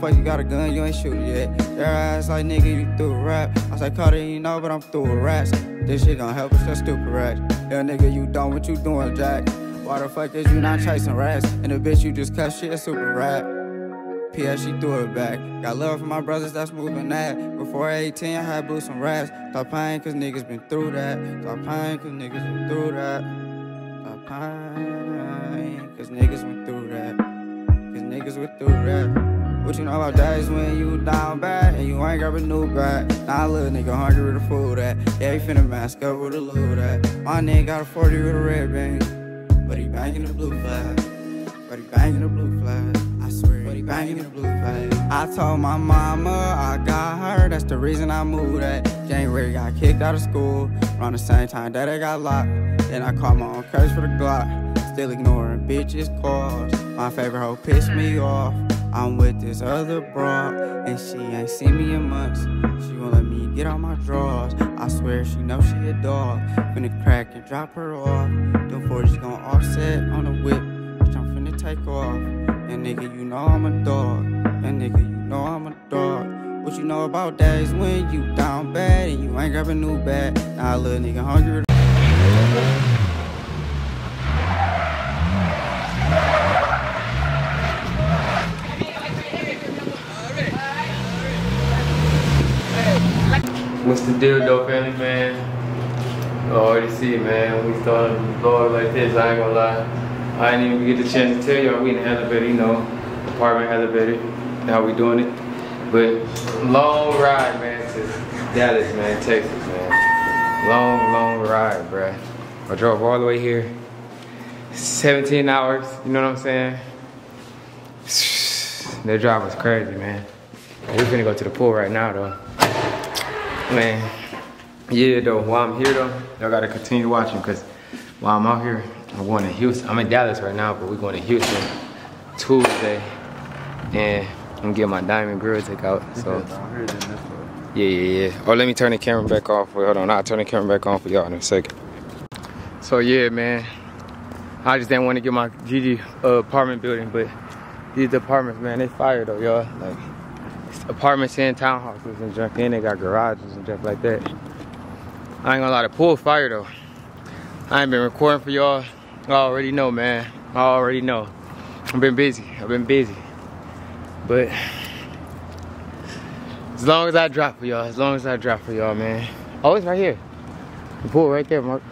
fuck you got a gun, you ain't shooting yet. Their ass like nigga, you through a rap. I say Carter, you know, but I'm through with rats. This shit gon' help us, that stupid rats. Yeah, nigga, you done what you doing, Jack. Why the fuck is you not chasing rats? And the bitch you just cut shit, a super rat. PS, she threw it back. Got love for my brothers that's moving that. Before 18, I had boots and rats. Stop paying cause niggas been through that. Stop paying cause niggas been through that. Stop paying cause niggas went through that. Cause niggas went through that. What you know about days when you down bad and you ain't grab a new bag? Nah, little nigga hungry with the food at. Yeah, he finna mask up with a loot at. My nigga got a 40 with a red bang. But he banging the blue flag. But he banging the blue flag. I swear, but he banging the blue flag. I told my mama I got her, that's the reason I moved at. January got kicked out of school, around the same time that I got locked. Then I caught my own curse for the Glock. Still ignoring bitches' calls. My favorite hoe pissed me off. I'm with this other broad, and she ain't seen me in months. She won't let me get out my drawers. I swear she knows she a dog. Finna crack and drop her off. Them 40s gon' offset on the whip. Bitch, I'm finna take off. And nigga, you know I'm a dog. And nigga, you know I'm a dog. What you know about that is when you down bad and you ain't grabbing new bag? Nah, little nigga hungry. Though, family, man? Already see, man. We started up like this. I ain't gonna lie. I didn't even get the chance to tell y'all we in the elevator, you know, apartment elevator, how we doing it. But long ride, man, to Dallas, man, Texas, man. Long, long ride, bruh. I drove all the way here. 17 hours, you know what I'm saying? That drive was crazy, man. We're gonna go to the pool right now, though. Man, yeah, though, while I'm here, though, y'all gotta continue watching because while I'm out here, I'm going to Houston. I'm in Dallas right now, but we're going to Houston Tuesday. And I'm gonna my diamond grill take out. So, yeah, yeah, yeah. Oh, let me turn the camera back off. Wait, hold on. I'll turn the camera back on for y'all in a second. So, yeah, man. I just didn't want to get my Gigi uh, apartment building, but these apartments, man, they fire though, y'all. Like, apartments and townhouses and junk, and they got garages and stuff like that. I ain't gonna lie, the pool fire though. I ain't been recording for y'all. I already know, man. I already know. I've been busy. I've been busy. But as long as I drop for y'all, as long as I drop for y'all, man. Oh, it's right here. The pool right there, Mark.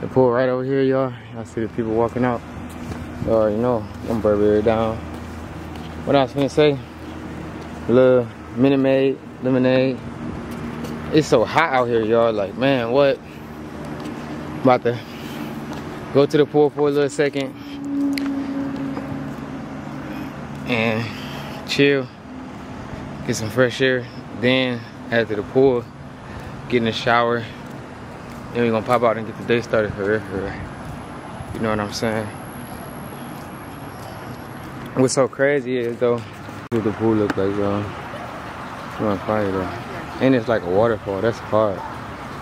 The pool right over here, y'all. I see the people walking out. You already know. I'm Burberry down. What else can gonna say? Little Minute Maid, lemonade. It's so hot out here, y'all. Like, man, what? About to go to the pool for a little second and chill, get some fresh air. Then after the pool, get in the shower. Then we're gonna pop out and get the day started for real. You know what I'm saying? What's so crazy is though, what the pool look like, y'all. It's on fire though. And it's like a waterfall, that's hard.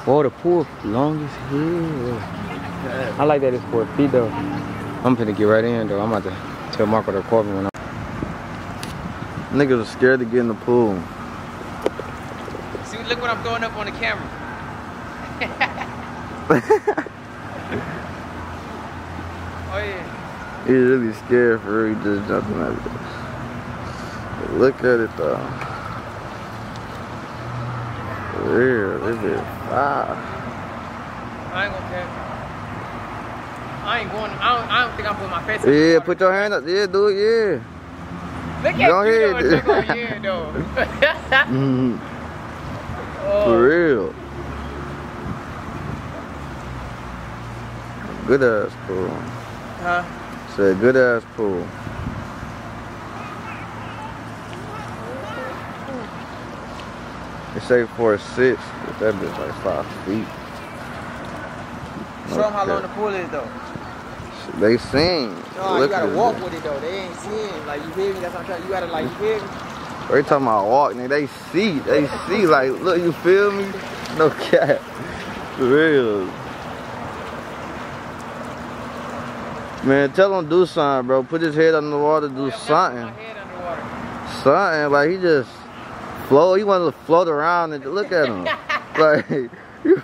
Oh, the pool long as hell. I like that it's four feet though. I'm finna get right in though. I'm about to tell Marco to call me when I'm Niggas are scared to get in the pool. See, look what I'm throwing up on the camera. oh yeah. He's really scared for real. He just jumping at it. Look at it though. For real, this is fire. I ain't gonna care. I ain't going. I don't, I don't think I'm putting my face. in the Yeah, put your hand up. Yeah, do it. Yeah. Look at Go you ahead. though. Look over here though. Mhm. oh, For real. Good ass pool. Huh? Said good ass pool. They say for a six, but that bitch like five feet. Show them how long the pool is though. They sing. No, you gotta walk with it though. They ain't seeing. Like you feel me? That's what I'm trying. You gotta like you feel me? They talking about walk, nigga. They see. They see. Like, look, you feel me? No cap. For real. Man, tell him do something, bro. Put his head under the water, do oh, Yeah, I'm gonna put something. My head underwater. Something like he just float. He wanted to float around and look at him. like you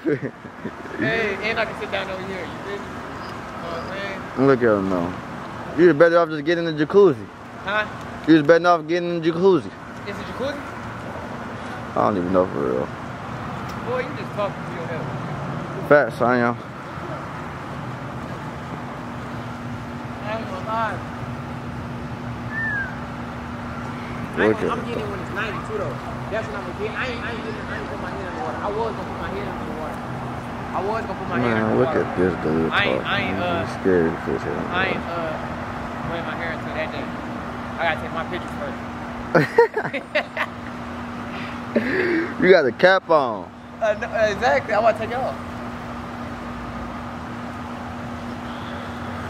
Hey, and I can sit down over here. You feel me? Oh, you know what I'm saying? look at him though. You're better off just getting in the jacuzzi. Huh? You're better off getting in the jacuzzi. Is it jacuzzi? I don't even know for real. Boy, you just talking to your head. Fat son, y'all. I ain't gonna lie. I Look ain't at gonna, I'm getting it when it's 92 though. That's when I'm gonna get. I ain't, I ain't getting. I ain't put my head in the water. I was gonna put my head in the water. I was gonna put my head in Man, the look water. at this dude I ain't- I ain't, uh, He's scared to fish. I ain't uh wearing my hair until that day. I gotta take my pictures first. You got the cap on. Uh, no, exactly. I want to take it off.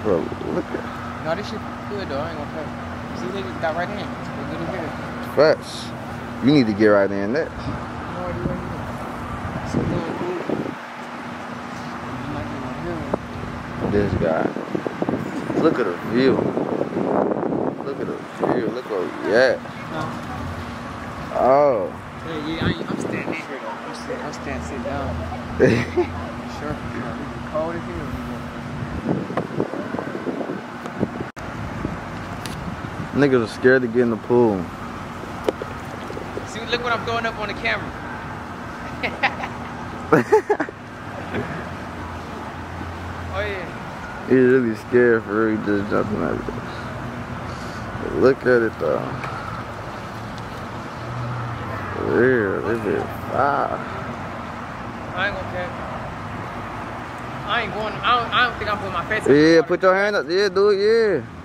Bro, look at No, this shit good though. I ain't gonna play. See, they just got right in. It's good as hell. Fats. You need to get right in there. You know what you want to do. So good, good. You might get one here. This guy. Look at the view. Look at the view. Look where we at. No. Oh. Yeah, yeah, I I'm standing here though. I'm sitting, I'm standing, sit down. Sure. It's cold as hell. Niggas are scared to get in the pool. See, look what I'm throwing up on the camera. oh yeah. He's really scared for real. He just jumping at it. But look at it though. For real, this is fire. I ain't gonna care. I ain't going. I don't, I don't think I'm putting my face. in Yeah, put your hand up. Yeah, do it. Yeah.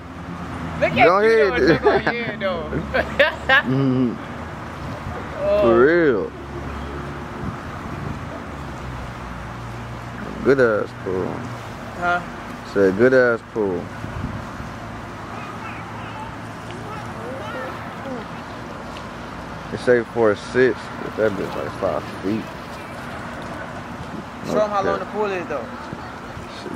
Look at Go you ahead. doing look on here though. Mhm. oh, For real. Good ass pool. Huh? Said good ass pool. They say for a six, but that bitch like five feet. Show them how long the pool is though.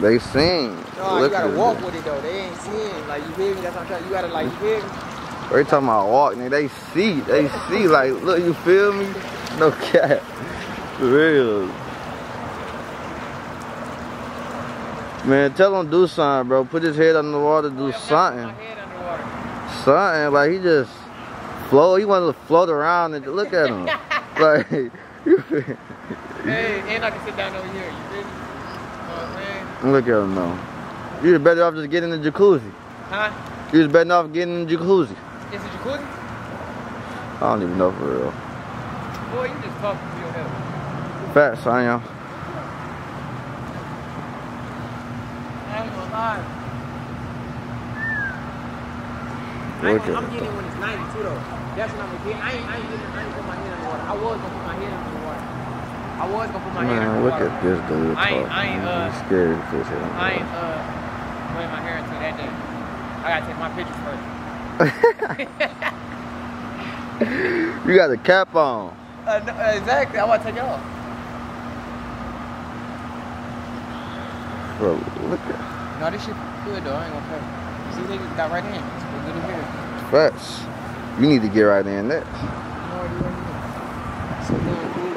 They sing. No, you gotta walk it. with it though. They ain't seeing. Like you feel me? That's what I'm trying. You gotta like you feel me? Every time I walk, nigga, they see. They see. Like, look, you feel me? No cap. For real. Man, tell him do something, bro. Put his head under the water, do I'm something. My head. Something. Like, he just float. He wanted to float around and look at him. like, you feel me? Hey, and I can sit down over here. You feel me? You know what I'm saying? Look at him though. You're better off just getting the jacuzzi. Huh? You're better off getting the jacuzzi. Is it jacuzzi? I don't even know for real. Boy, you just talking to your head. Fat son, y'all. I ain't gonna lie. I Look gonna, at I'm it. getting it when it's 92 though. That's what I'm gonna get. I ain't, I ain't getting. I ain't put my head in the water. I was gonna put my head in the water. I was gonna put my in Man, the look water. at this dude I ain't- I ain't, uh, He's scared to fish. I ain't uh wearing my hair until that day. I gotta take my pictures first. You got the cap on. Uh, no, exactly. I want to take it off. Bro, look at No, this shit good though. I ain't gonna play. See, they just got right in. It's good as hell. Fats. You need to get right in there. You know what you want to do. So good, good.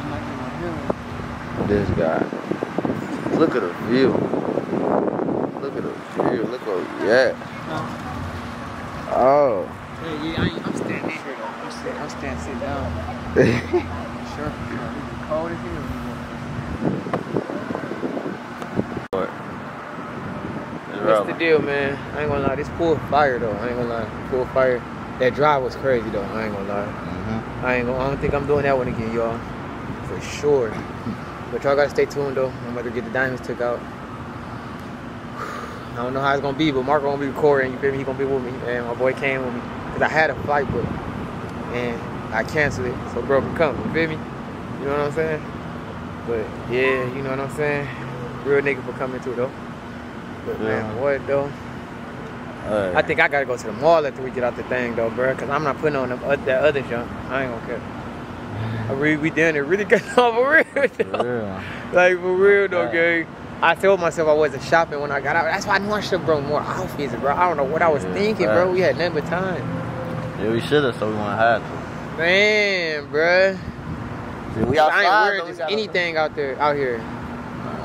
You might get one here. This guy. Look at the view. Look at the view. Look where we at. Oh. Yeah, yeah, I I'm standing here though. I'm sitting, I'm standing, sit down. Sure. It's cold as hell. What's the deal, man? I ain't gonna lie. This pool fire though. I ain't gonna lie. Pool fire. That drive was crazy though. I ain't gonna lie. Mhm. I ain't gonna. I don't think I'm doing that one again, y'all. For sure. But y'all gotta stay tuned though. I'm about to get the diamonds took out. I don't know how it's gonna be, but Marco gonna be recording. You feel me? He gonna be with me, and my boy came with me because I had a flight book, and I canceled it so bro can come. You feel me? You know what I'm saying? But yeah, you know what I'm saying. Real nigga for coming too though. But man, what though? I think I gotta go to the mall after we get out the thing though, bro. Cause I'm not putting on them, uh, that other junk. I ain't gonna care. I really, we done it really got off for real. though. Yeah. Like for real though, gang. I told myself I wasn't shopping when I got out. That's why I knew I should have brought more outfits, bro. I don't know what I was Yeah, thinking, bro. We had nothing but time. Yeah, we should have, so we wouldn't have to. Man, bruh. See, we I ain't wearing just anything out there, out here.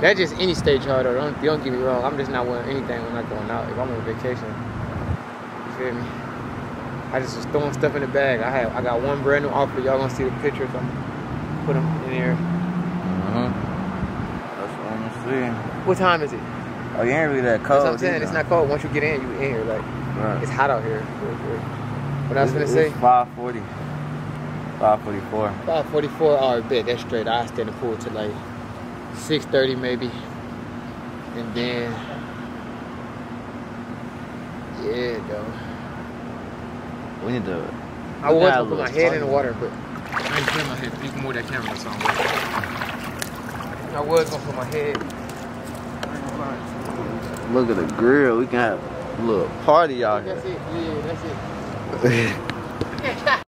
That's just any stage hard though. Don't, don't get me wrong. I'm just not wearing anything when I'm going out. If I'm on vacation, you feel me? I just was throwing stuff in the bag. I have, I got one brand new offer. Y'all gonna see the pictures. I'm gonna put them in here. Mhm. That's what I'm gonna What time is it? Oh, you ain't really that That's cold. what I'm saying. either. It's not cold. Once you get in, you in here. Like Right. it's hot out here. What I was gonna It's- say? 540. 544. 544. All right, bet that's straight. I stay in the pool till like 6:30 maybe, and then yeah, though. We need to. I we was got gonna put my head in the water, but I ain't putting my head. You can move that camera so I was gonna put my head. Look at the grill. We can have a little party out That's here. it. Yeah, that's it.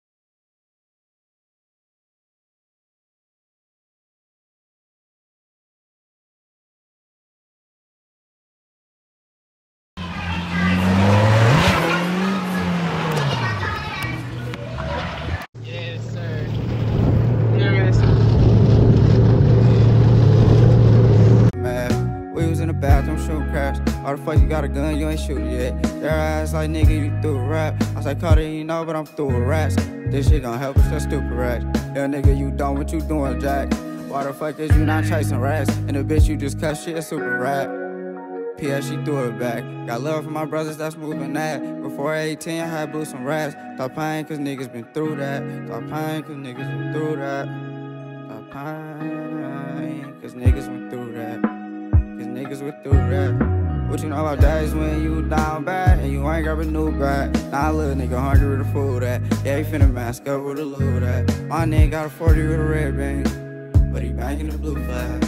How the fuck you got a gun? You ain't shooting yet. Their ass like nigga, you through a rap. I like, Carter, you know, but I'm through a rats. This shit gon' help us, that stupid rats. Yeah, nigga, you done what you doing, Jack. Why the fuck is you not chasing rats? And the bitch you just cut shit, super rat. P.S. she threw it back. Got love for my brothers that's moving that. Before 18, I had blew some rats. Stop paying cause niggas been through that. Stop paying cause niggas been through that. Stop paying cause niggas went through that. Cause niggas went through that. What you know about days when you down bad and you ain't grab a new bag? Nah, little nigga hungry with the food at. Yeah, he finna mask up with a loot at. My nigga got a 40 with a red bang. But he banging the blue flag.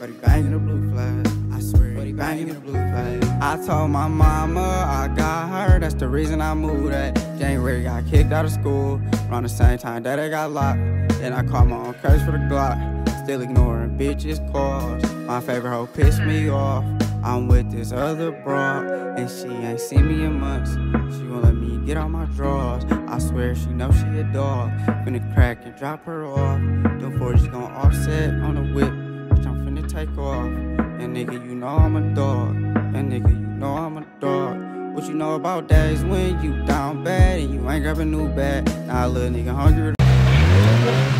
But he banging the blue flag. I swear, but he banging the blue flag. I told my mama I got her. That's the reason I moved at. January got kicked out of school. Around the same time that I got locked. Then I caught my own curse for the Glock. Still ignoring bitches' calls. My favorite hoe pissed me off. I'm with this other broad, and she ain't seen me in months. She won't let me get out my drawers. I swear she know she a dog. Finna crack and drop her off. Them 40s gon' offset on the whip. Bitch, I'm finna take off. And nigga, you know I'm a dog. And nigga, you know I'm a dog. What you know about that is when you down bad and you ain't grab a new bag? Nah, little nigga hungry.